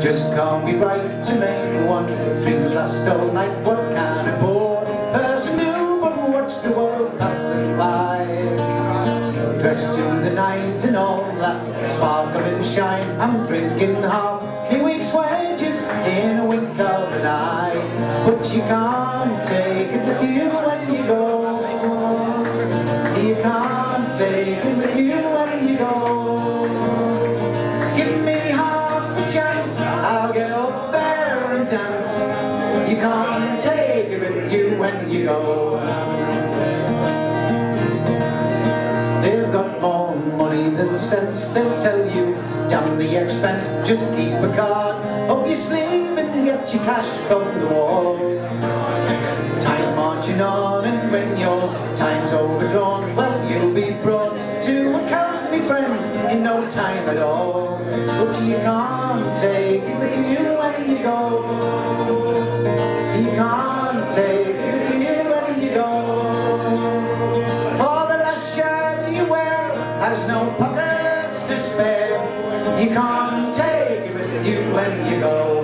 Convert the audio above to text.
Just can't be right to make one drink last all night. What can a poor person do but watch the world passing by? Dressed to the nines and all that sparkle and shine. I'm drinking half my week's wages in a wink of an eye. But you can't take it with you when you go. Dance. You can't take it with you when you go. They've got more money than sense, they'll tell you, damn the expense, just keep a card up your sleeve and get your cash from the wall. Time's marching on and when your time's overdrawn, well you'll be brought to account, my friend, in no time at all. But you can't You can't take it with you when you go. For the last shirt you wear has no pockets to spare. You can't take it with you when you go.